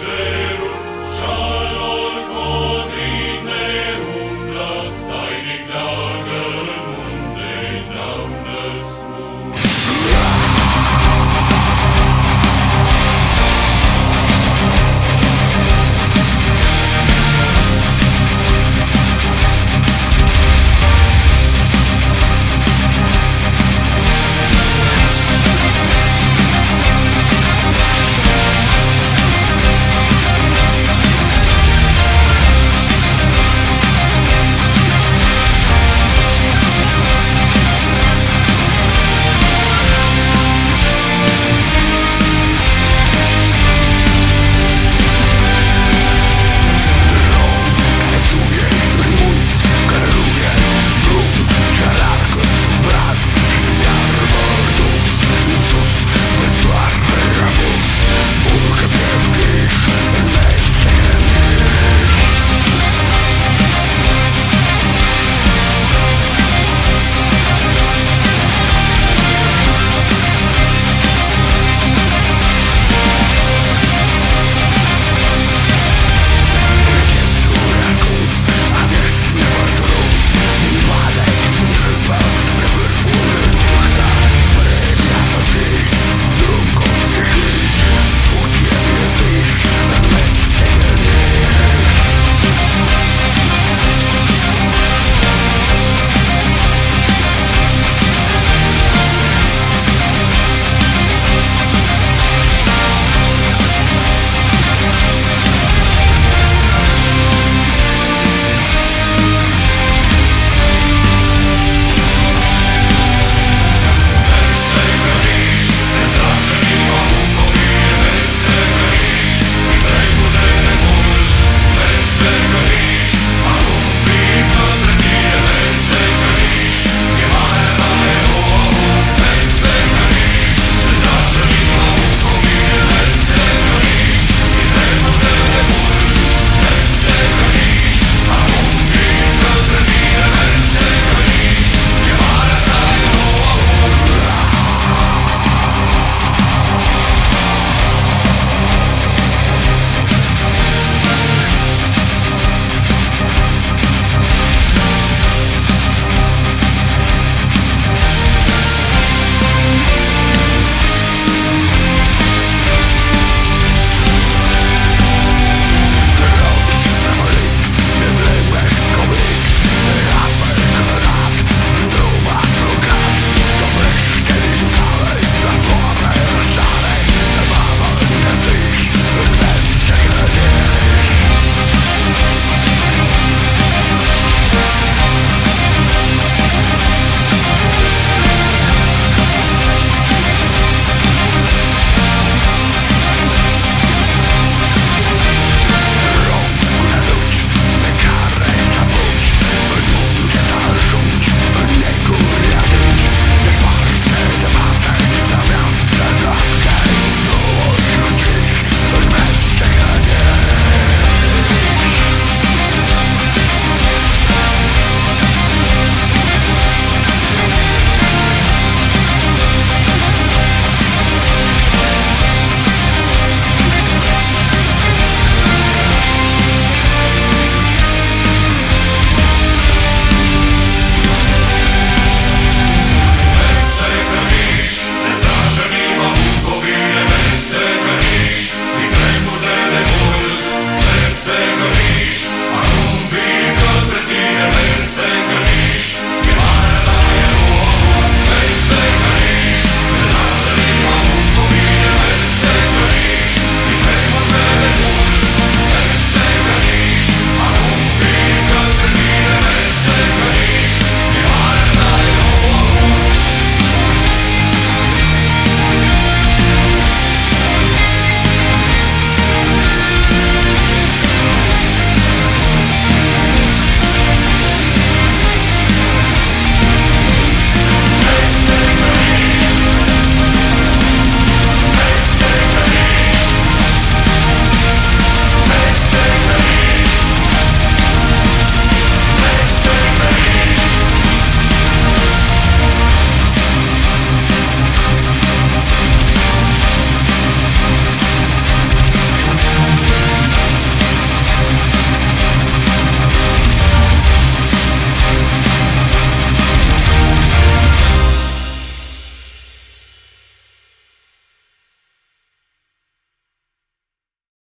Shame.